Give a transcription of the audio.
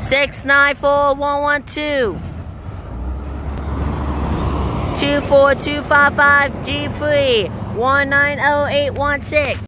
Six nine four one one two. Two four two five five G free 190816.